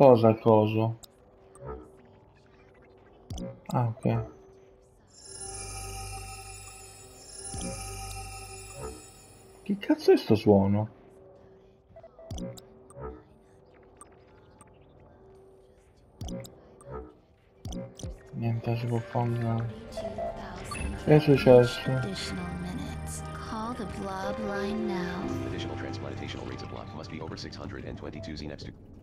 Cosa coso? Ah, ok. Che cazzo è sto suono? Niente si può fare. Che è successo? The blob line now. Additional transplantational rates of blood must be over 622 Z next to.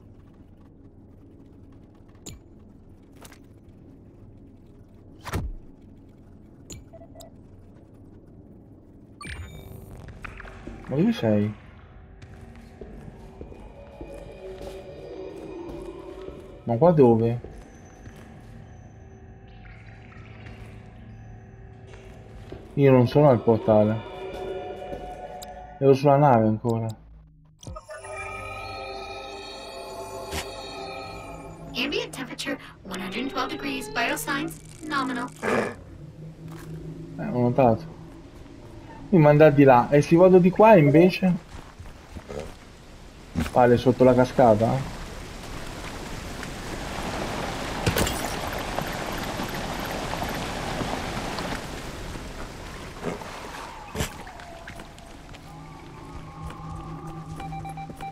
Dove sei? Ma qua dove? Io non sono al portale. Ero sulla nave ancora. Ambient temperature 112 degrees, vital signs nominal. Eh, ho notato. Mi manda di là. E se vado di qua invece? Vale sotto la cascata?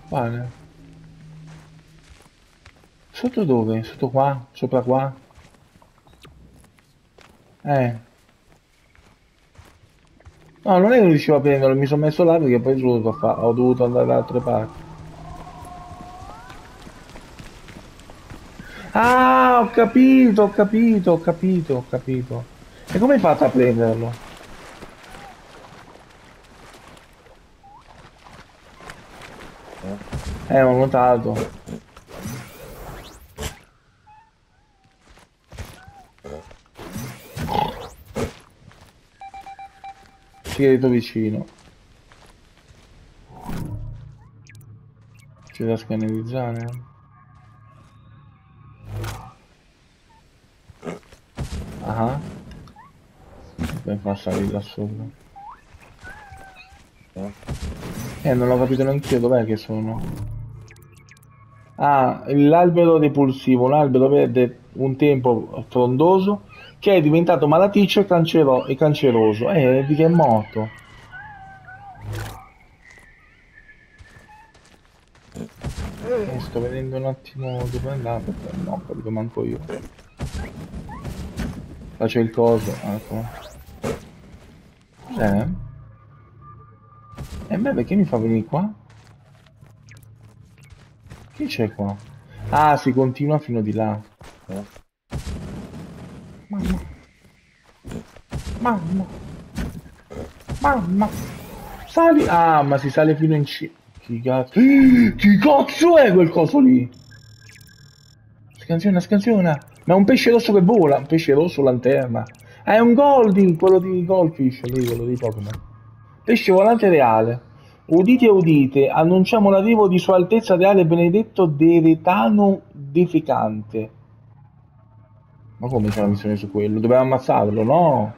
Vale. Sotto dove? Sotto qua? Sopra qua? Eh. No, non è che riuscivo a prenderlo, mi sono messo là perché poi ho dovuto andare da altre parti. Ah, ho capito, ho capito, ho capito, ho capito. E come hai fatto a prenderlo? Eh, ho notato. Segreto vicino. C'è da scannerizzare? Ah. Per far salire da sopra. Eh, non l'ho capito neanch'io dov'è che sono. Ah, l'albero repulsivo, un albero verde un tempo frondoso che è diventato malaticcio e, cancero- e canceroso. Eh, di che è morto. Eh, sto vedendo un attimo dove andare no, capito manco io. Faccio il coso, ecco. Cos'è? E beh, perché mi fa venire qua? Che c'è qua? Ah, si continua fino di là. Mamma. Mamma. Mamma. Sali. Ah, ma si sale fino in cima. Chi cazzo? Chi cazzo è quel coso lì? Scansiona, scansiona. Ma è un pesce rosso che vola. Un pesce rosso lanterna. Ah, è un Golding, quello di Goldfish, lì, quello di Pokémon. Pesce volante reale. Udite udite, annunciamo l'arrivo di Sua Altezza Reale Benedetto Deretano Defecante. Ma come c'è la missione su quello? Doveva ammazzarlo, no?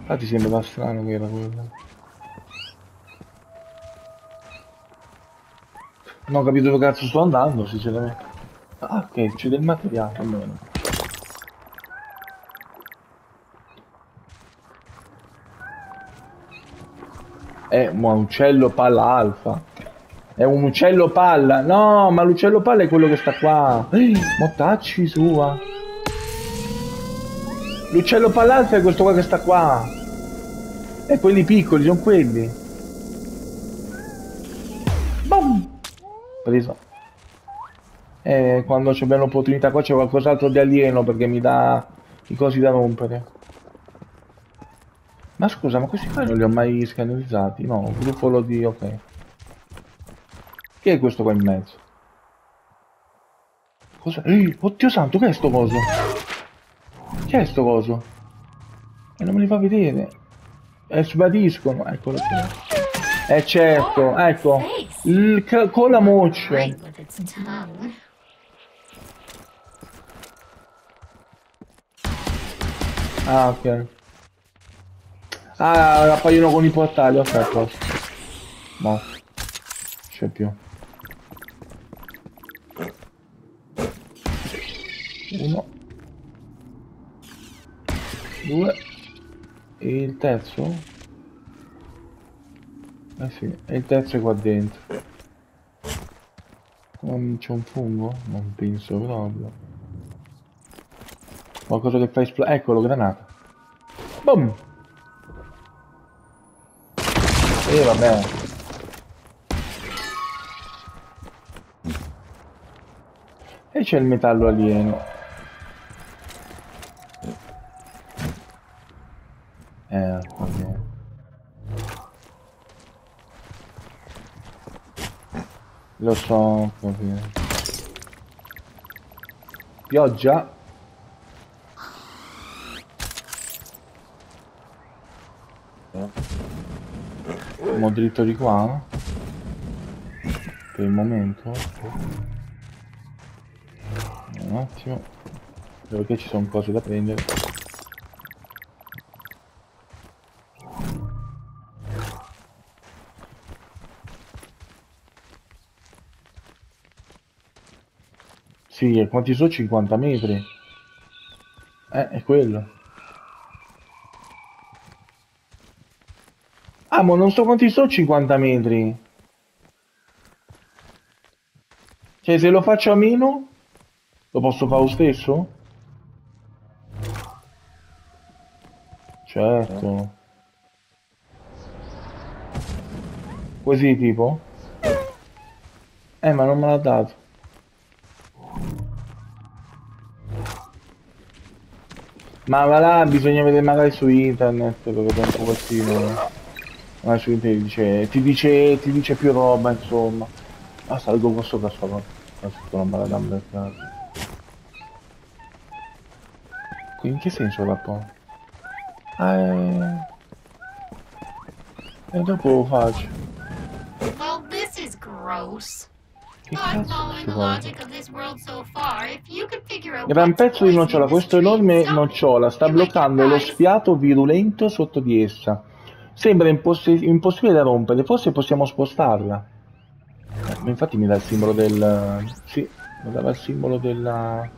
Infatti sembrava strano che era quello. Non ho capito dove cazzo sto andando, sinceramente. Ah, ok, c'è del materiale almeno. È un uccello palla alfa. È un uccello palla. No, ma l'uccello palla è quello che sta qua. Mottacci sua. L'uccello palla alfa è questo qua che sta qua. E quelli piccoli sono quelli. Preso. E quando c'è bella opportunità qua c'è qualcos'altro di alieno perché mi dà i cosi da rompere. Ma scusa, ma questi qua non li ho mai scannerizzati? No, gruppolo di... ok. Chi è questo qua in mezzo? Cosa? Ehi, oddio santo, che è sto coso? Che è sto coso? E non me li fa vedere. E sbadiscono. Eccolo qui. Eh certo, ecco. Il con la moccia. Tongue. Ah, ok. Ah, appaiono con i portali, ok, a posto. No. C'è più. Uno. Due. E il terzo? Eh sì, e il terzo è qua dentro. C'è un fungo? Non penso proprio. Qualcosa che fa esplodere. Eccolo, granata. Boom! E vabbè. E c'è il metallo alieno. Eh, vabbè. Lo so, vabbè. Pioggia. Andiamo dritto di qua. Per il momento. Un attimo. Perché ci sono cose da prendere. Sì, quanti sono? 50 metri. Eh, è quello. Ah, ma non so quanti sono 50 metri. Cioè, se lo faccio a meno, lo posso fare lo stesso? Certo. Così, tipo? Eh, ma non me l'ha dato. Ma va là, bisogna vedere magari su internet, perché tanto questi non... Ma su internet dice, ti dice, ti dice più roba, insomma. Ah, salgo qua sopra sopra. Adesso non me la danno per in che senso la po'? Eh... E dopo lo faccio. Well, this is gross. Che cazzo ci vuole? Gran pezzo di nocciola, questo enorme nocciola sta bloccando lo sfiato virulento sotto di essa. Sembra impossi- impossibile da rompere, forse possiamo spostarla. Eh, infatti mi dà il simbolo del... Sì, mi dava il simbolo della...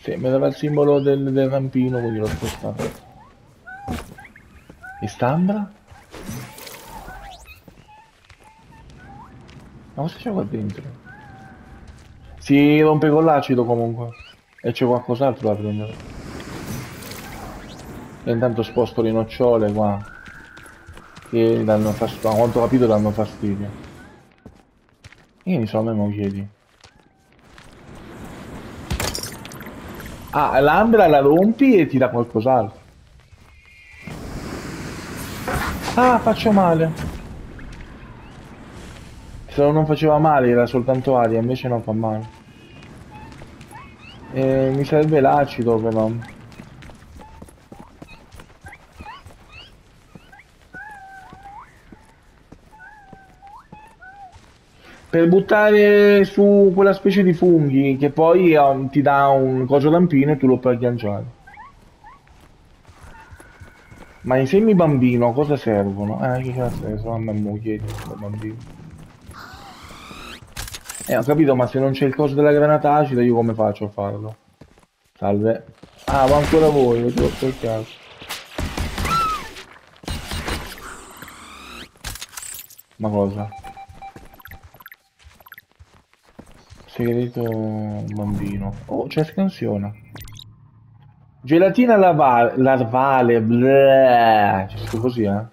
Sì, mi dava il simbolo del, del rampino, quindi l'ho spostato. E stambra? Ma cosa c'è qua dentro? Si rompe con l'acido comunque. E c'è qualcos'altro da prendere. E intanto sposto le nocciole qua. Che danno fastidio. A quanto ho capito danno fastidio. Io mi sono memo chiedi. Ah, l'ambra la rompi e ti dà qualcos'altro. Ah, faccio male. Se non faceva male era soltanto aria, invece non fa male. E mi serve l'acido però. Per buttare su quella specie di funghi che poi eh, ti dà un coso lampino e tu lo puoi agganciare. Ma i semi bambino cosa servono? Eh, che cazzo è? Sono a me mo bambino. Eh, ho capito, ma se non c'è il coso della granata acida, io come faccio a farlo? Salve. Ah, ma ancora voi, ho rotto il cazzo. Ma cosa? Segreto bambino. Oh, c'è scansione. Gelatina larvale. bleh. C'è scritto così, eh.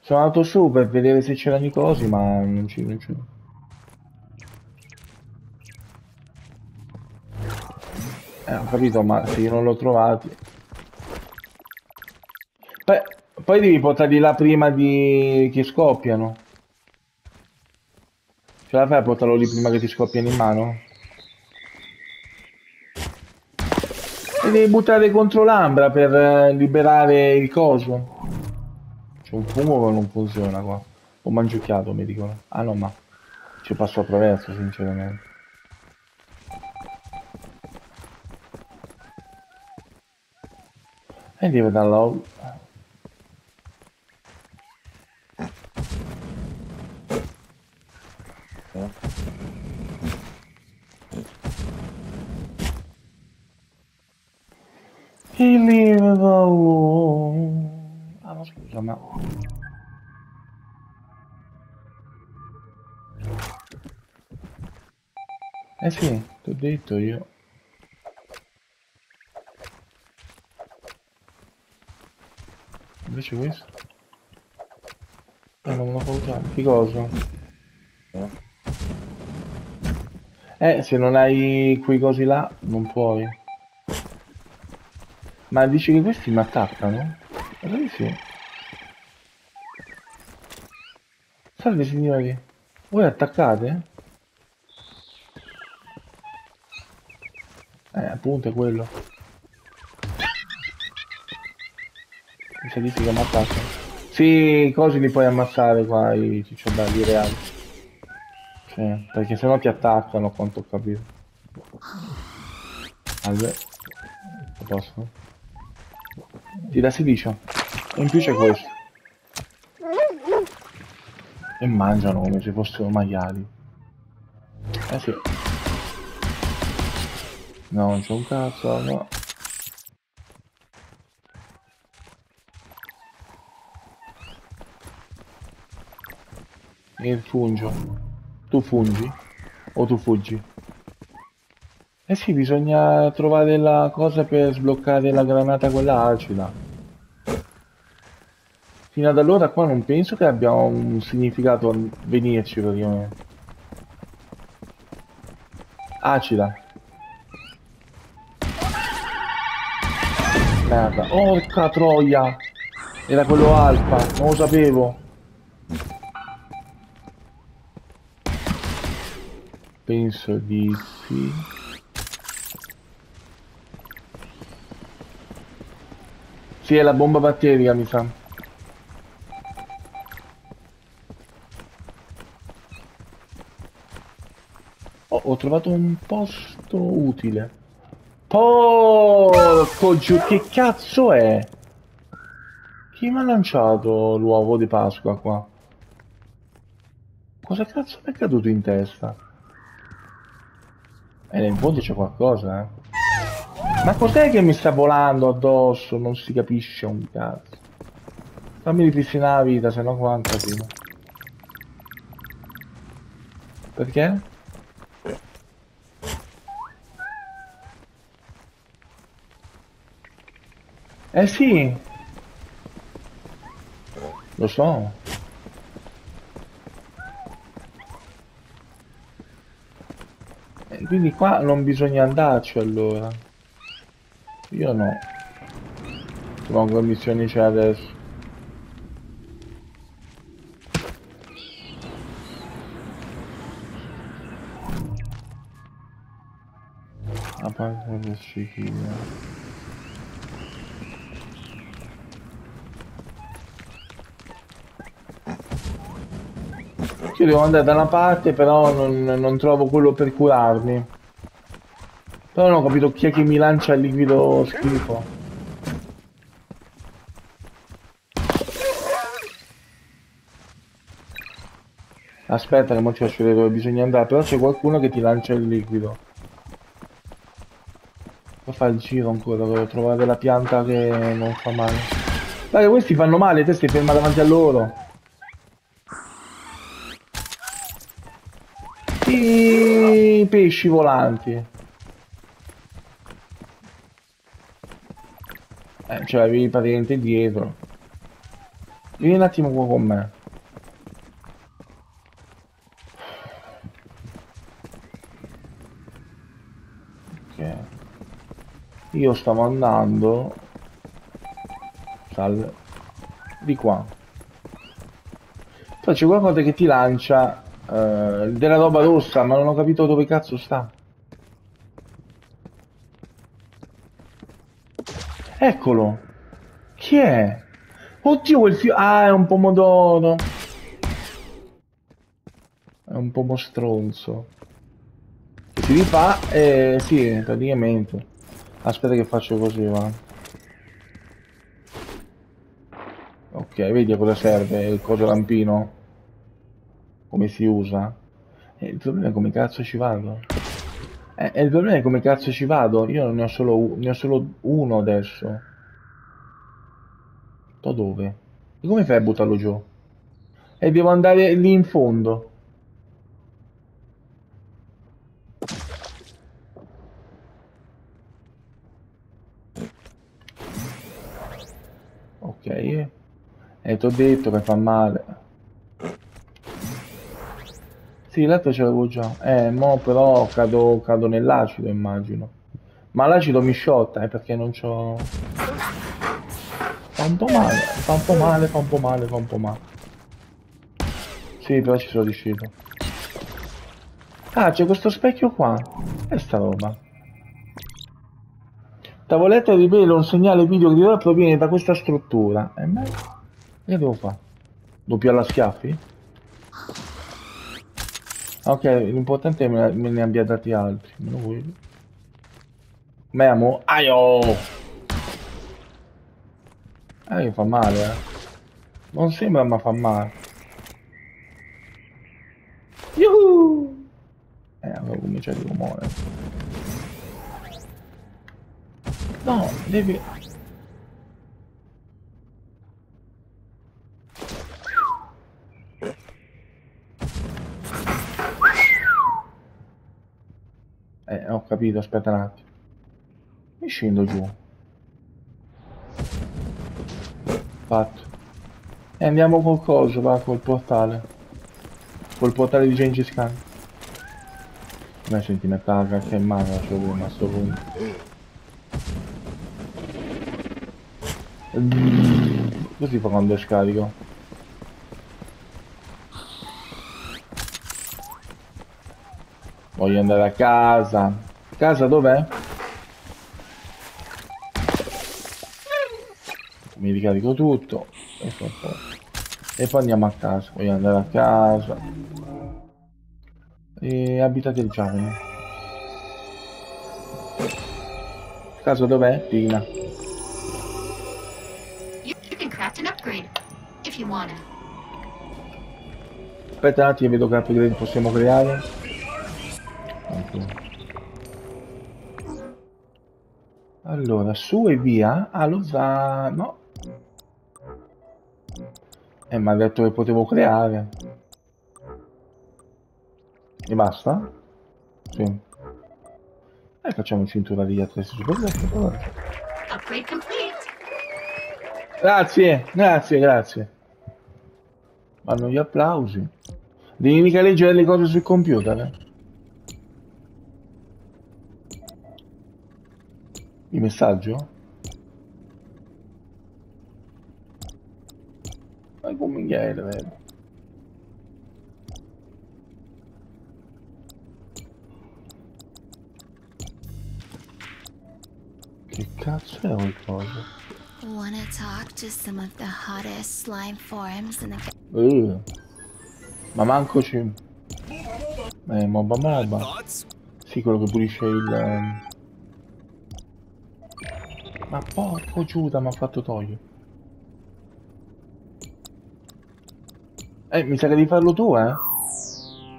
Sono andato su per vedere se c'erano i cosi, ma non c'è. Eh, ho capito, ma se io non l'ho trovati. Poi, poi devi portarli là prima di che scoppiano. Ce la fai a portarlo lì prima che ti scoppiano in mano? E devi buttare contro l'ambra per eh, liberare il coso. C'è un fungo che non funziona qua. Ho mangiucchiato, mi dicono. Ah no, ma ci passo attraverso, sinceramente. E devo dalla... He leave the wall. Ah, ma scusa, ma... Eh sì, ti ho detto Invece questo? Non lo usare. Che cosa? Eh, se non hai quei cosi là, non puoi. Ma dici che questi mi attaccano? Di sì. Salve signori. Voi attaccate? Eh, appunto è quello. Mi sa di sì che attaccano. Sì, così li puoi ammazzare qua i cicciobelli reali. Sì, perché sennò ti attaccano quanto ho capito. Allora, posso? Ti dà 16. E in più c'è questo. E mangiano come se fossero maiali. Eh sì. No, non c'è un cazzo, no. Il fungio. Tu fungi? O tu fuggi? Eh sì, bisogna trovare la cosa per sbloccare la granata quella acida. Fino ad allora qua non penso che abbia un significato venirci praticamente. Acida. Merda. Porca troia! Era quello alfa, non lo sapevo. Penso di sì. Sì, è la bomba batterica, mi sa. Oh, ho trovato un posto utile. Porco giù, che cazzo è? Chi mi ha lanciato l'uovo di Pasqua qua? Cosa cazzo mi è caduto in testa? E in fondo c'è qualcosa, eh. Ma cos'è che mi sta volando addosso? Non si capisce un cazzo. Fammi ripristinare la vita, se no qua è un casino. Perché? Eh sì! Lo so. Quindi qua non bisogna andarci allora. Io no. Non che missioni c'è adesso. A parte del cicchino. Io devo andare da una parte, però non, non trovo quello per curarmi. Però non ho capito chi è che mi lancia il liquido schifo. Aspetta che mo ti faccio vedere dove bisogna andare, però c'è qualcuno che ti lancia il liquido. Poi fa il giro ancora, devo trovare la pianta che non fa male. Dai, questi fanno male, te stai ferma davanti a loro. I pesci volanti. Eh, ce l'avevi praticamente dietro. Vieni un attimo qua con me. Ok. Io stavo andando... Salve. Di qua. C'è qualcosa che ti lancia Uh, della roba rossa, ma non ho capito dove cazzo sta. Eccolo. Chi è? Oddio, quel fiore... Ah, è un pomodoro. È un pomo stronzo. Si rifà e... Sì, praticamente. Aspetta che faccio così, va. Ok, vedi a cosa serve il coso lampino? Come si usa? E il problema è come cazzo ci vado. E il problema è come cazzo ci vado. Io ne ho solo, ne ho solo uno adesso. Da dove? E come fai a buttarlo giù? E devo andare lì in fondo. Ok. E ti ho detto che fa male. Sì, l'altro ce l'avevo già. Eh, mo però cado, cado nell'acido, immagino. Ma l'acido mi sciotta, eh, perché non c'ho... Fa un po' male, fa un po' male, fa un po' male, fa un po' male. Sì, però ci sono riuscito. Ah, c'è questo specchio qua. E sta roba. Tavoletta rivela un segnale video che proviene da questa struttura. E me... Che devo fare? Doppio alla schiaffi? Ok, l'importante è che me ne abbia dati altri. Meno quelli. Memo. Aio! Eh, mi fa male, eh. Non sembra, ma fa male. Yuhu! Eh, avevo cominciato il rumore. No, devi... capito, aspetta un attimo. Mi scendo giù. Fatto. E andiamo col coso, va, col portale. Col portale di Gengis Khan. Ma senti, mi attacca che in mano, uno a sto punto. Così fa quando scarico. Voglio andare a casa. Casa dov'è? Mi ricarico tutto. E poi, andiamo a casa. Voglio andare a casa. E abitate il giorno. Casa dov'è? Pina. Aspetta un attimo, vedo che upgrade possiamo creare. Ok. Allora, su e via. Ah, lo za... no. Eh, mi ha detto che potevo creare. E basta? Sì. E facciamo cintura di attrezzi super. Grazie, grazie, grazie. Vanno gli applausi. Devi mica leggere le cose sul computer, eh? Il messaggio? Ma come minchiere, vedo. Che cazzo è quel coso? Wanna talk to some of the hottest slime forms in the Uh. Ma manco ci... Eh, mobba mobba. Sì, quello che pulisce il... Ma porco Giuda, mi ha fatto togliere. Eh, mi sa che devi farlo tu, eh?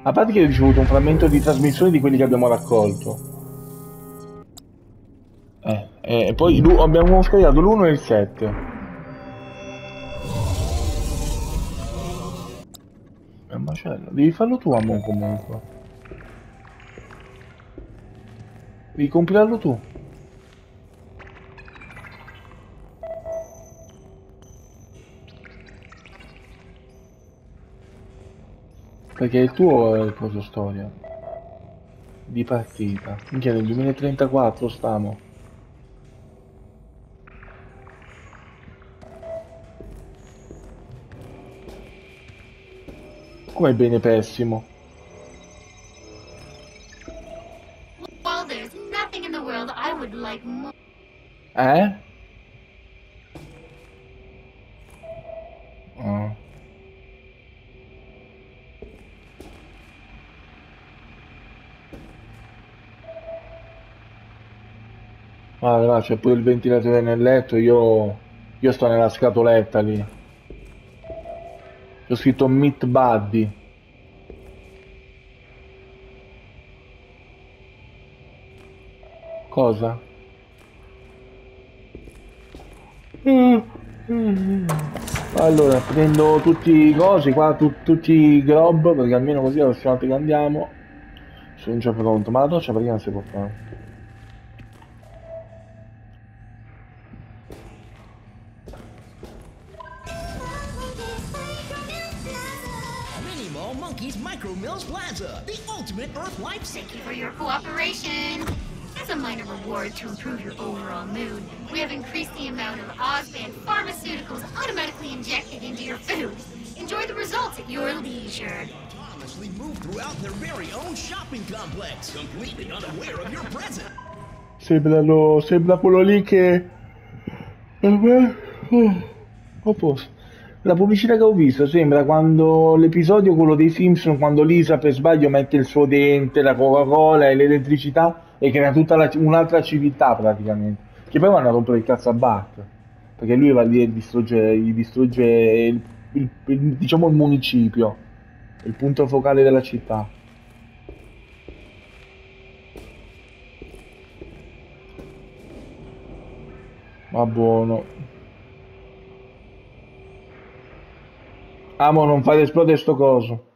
A parte che hai ricevuto un frammento di trasmissione di quelli che abbiamo raccolto. Eh, eh, e poi abbiamo scaricato l'1 e il 7. È un macello. Devi farlo tu, Amon, comunque. Devi compilarlo tu. Perché il tuo è il coso storia. Di partita. Minchia, nel 2034 stiamo. Come bene pessimo. Well, there's nothing in the world I would like more. Eh? Guarda, là, c'è pure il ventilatore nel letto, io, io sto nella scatoletta lì. C'ho scritto Meat Buddy. Cosa? Allora, prendo tutti i cosi qua, tu- tutti i grob, perché almeno così la prossima volta che andiamo sono già pronto. Ma la doccia perché non si può fare? Sembrano, sembra quello lì che... Oh, oh, forse. La pubblicità che ho visto sembra quando l'episodio, quello dei Simpson, quando Lisa per sbaglio mette il suo dente, la Coca-Cola e l'elettricità e crea tutta un'altra civiltà praticamente. Che poi vanno a rompere il cazzo a Bart. Perché lui va lì e distrugge, gli distrugge il, il- il- diciamo il municipio, il punto focale della città. Ma buono. Amo non fare esplodere sto coso.